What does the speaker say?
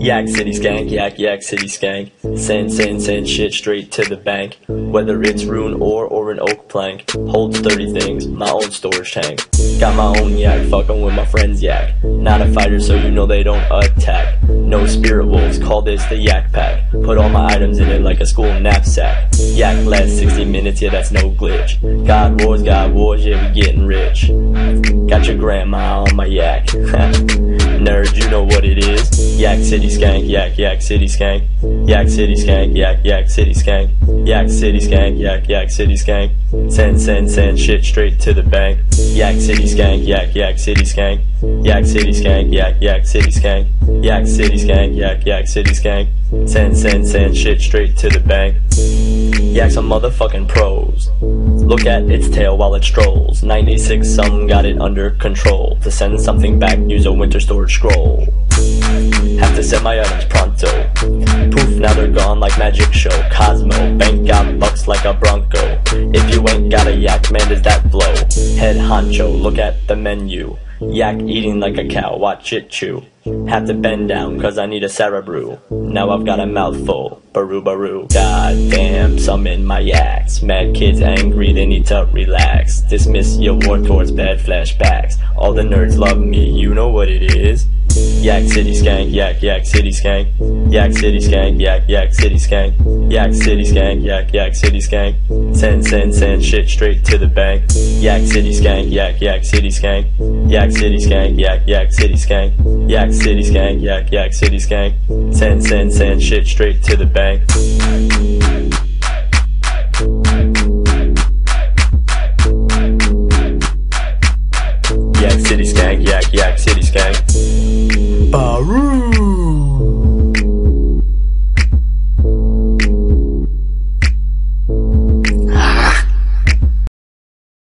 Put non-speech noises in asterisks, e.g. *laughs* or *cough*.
Yak City Skank, Yak Yak City Skank. Send, send, send shit straight to the bank. Whether it's rune ore or an oak plank. Holds 30 things, my own storage tank. Got my own yak, fucking with my friends yak. Not a fighter, so you know they don't attack. No spirit wolves, call this the yak pack. Put all my items in it like a school knapsack. Yak lasts 60 minutes, yeah, that's no glitch. God wars, God wars, yeah, we getting rich. Got your grandma on my yak. *laughs* Nerd, you know what it is. Yak City Skank, Yak Yak City Skank. Yak City Skank, Yak Yak City Skank. Yak City Skank, Yak Yak City Skank. Send, send, send shit straight to the bank. Yak City Skank, Yak Yak City Skank. Yak City Skank, Yak Yak City Skank. Yak City Skank, Yak Yak City Skank. Send, send, send shit straight to the bank. Yak some motherfucking pros. Look at its tail while it strolls. 96 some got it under control. To send something back, use a winter storage scroll. My items pronto. Poof, now they're gone like magic show. Cosmo, bank got bucks like a bronco. If you ain't got a yak, man, does that blow? Head honcho, look at the menu. Yak eating like a cow, watch it chew. Have to bend down, cause I need a Sara brew. Now I've got a mouthful, baroo baroo. God damn, summon my yaks. Mad kids angry, they need to relax. Dismiss your war tortoise bad flashbacks. All the nerds love me, you know what it is. Yak City Skank, Yak Yak City Skank. Yak City Skank, Yak Yak City Skank. Yak City Skank, Yak Yak City Skank. Send, send, send shit straight to the bank. Yak City Skank, Yak Yak City Skank. Yak City Skank, Yak Yak City Skank. Yak City Skank, Yak Yak City Skank. Send, send, send shit straight to the bank. Yak City Skank, Yak Yak City Skank. Baroo!